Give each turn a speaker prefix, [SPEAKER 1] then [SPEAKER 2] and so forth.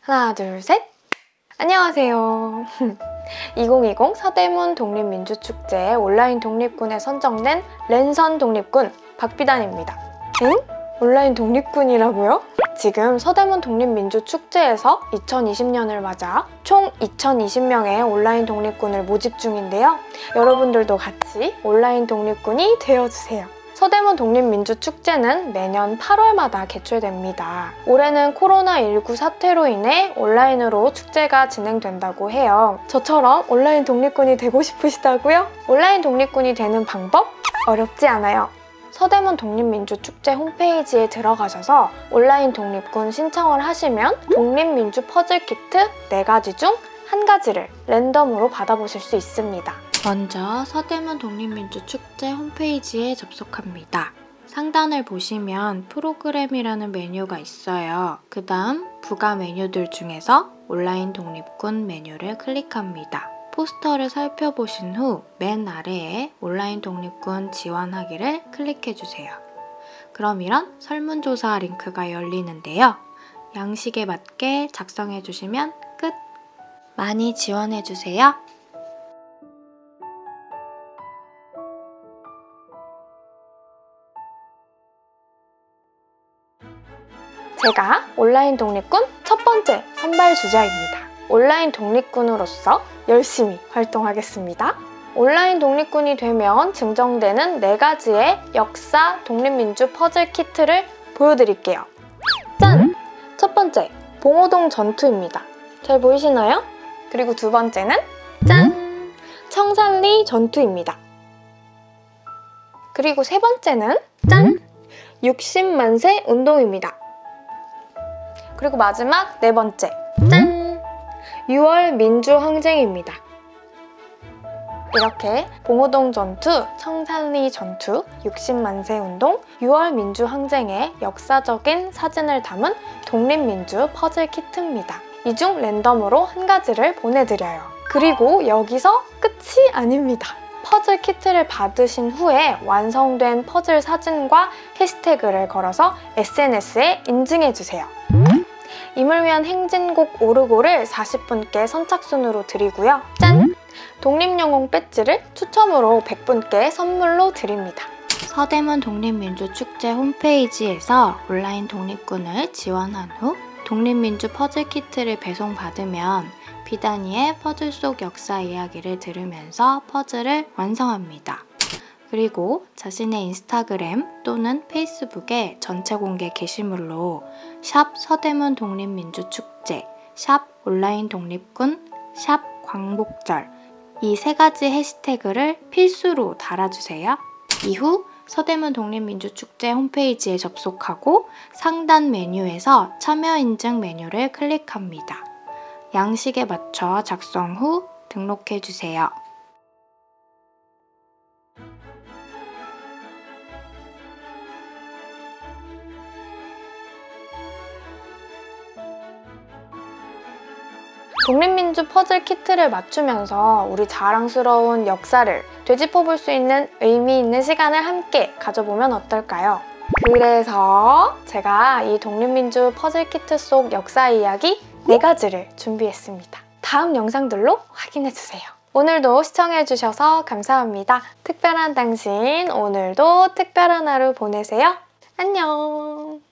[SPEAKER 1] 하나, 둘, 셋! 안녕하세요. 2020 서대문 독립민주축제 온라인 독립군에 선정된 랜선 독립군 박비단입니다. 응? 온라인 독립군이라고요? 지금 서대문 독립민주축제에서 2020년을 맞아 총 2020명의 온라인 독립군을 모집 중인데요. 여러분들도 같이 온라인 독립군이 되어주세요. 서대문 독립민주축제는 매년 8월마다 개최됩니다. 올해는 코로나19 사태로 인해 온라인으로 축제가 진행된다고 해요. 저처럼 온라인 독립군이 되고 싶으시다고요? 온라인 독립군이 되는 방법? 어렵지 않아요. 서대문 독립민주축제 홈페이지에 들어가셔서 온라인 독립군 신청을 하시면 독립민주 퍼즐 키트 4가지 중 한 가지를 랜덤으로 받아보실 수 있습니다. 먼저 서대문 독립민주축제 홈페이지에 접속합니다. 상단을 보시면 프로그램이라는 메뉴가 있어요. 그 다음 부가 메뉴들 중에서 온라인 독립군 메뉴를 클릭합니다. 포스터를 살펴보신 후 맨 아래에 온라인 독립군 지원하기를 클릭해주세요. 그럼 이런 설문조사 링크가 열리는데요. 양식에 맞게 작성해주시면 끝! 많이 지원해주세요. 제가 온라인 독립군 첫 번째 선발 주자입니다. 온라인 독립군으로서 열심히 활동하겠습니다. 온라인 독립군이 되면 증정되는 4가지의 역사 독립민주 퍼즐 키트를 보여드릴게요. 짠! 첫 번째, 봉오동 전투입니다. 잘 보이시나요? 그리고 두 번째는 짠! 청산리 전투입니다. 그리고 세 번째는 짠! 60만세 운동입니다. 그리고 마지막 네 번째 짠! 6월 민주항쟁입니다. 이렇게 봉오동 전투, 청산리 전투, 60만세 운동, 6월 민주항쟁의 역사적인 사진을 담은 독립민주 퍼즐 키트입니다. 이 중 랜덤으로 한 가지를 보내드려요. 그리고 여기서 끝이 아닙니다. 퍼즐 키트를 받으신 후에 완성된 퍼즐 사진과 해시태그를 걸어서 SNS에 인증해주세요. 임을 위한 행진곡 오르고를 40분께 선착순으로 드리고요. 짠! 독립영웅 배지를 추첨으로 100분께 선물로 드립니다. 서대문 독립민주축제 홈페이지에서 온라인 독립군을 지원한 후 독립민주 퍼즐 키트를 배송받으면 비단이의 퍼즐 속 역사 이야기를 들으면서 퍼즐을 완성합니다. 그리고 자신의 인스타그램 또는 페이스북에 전체 공개 게시물로 샵 서대문 독립민주축제, 샵 온라인 독립군, 샵 광복절 이 세 가지 해시태그를 필수로 달아주세요. 이후 서대문 독립민주축제 홈페이지에 접속하고 상단 메뉴에서 참여 인증 메뉴를 클릭합니다. 양식에 맞춰 작성 후 등록해주세요. 독립민주 퍼즐 키트를 맞추면서 우리 자랑스러운 역사를 되짚어볼 수 있는 의미 있는 시간을 함께 가져보면 어떨까요? 그래서 제가 이 독립민주 퍼즐 키트 속 역사 이야기 4가지를 준비했습니다. 다음 영상들로 확인해주세요. 오늘도 시청해주셔서 감사합니다. 특별한 당신, 오늘도 특별한 하루 보내세요. 안녕!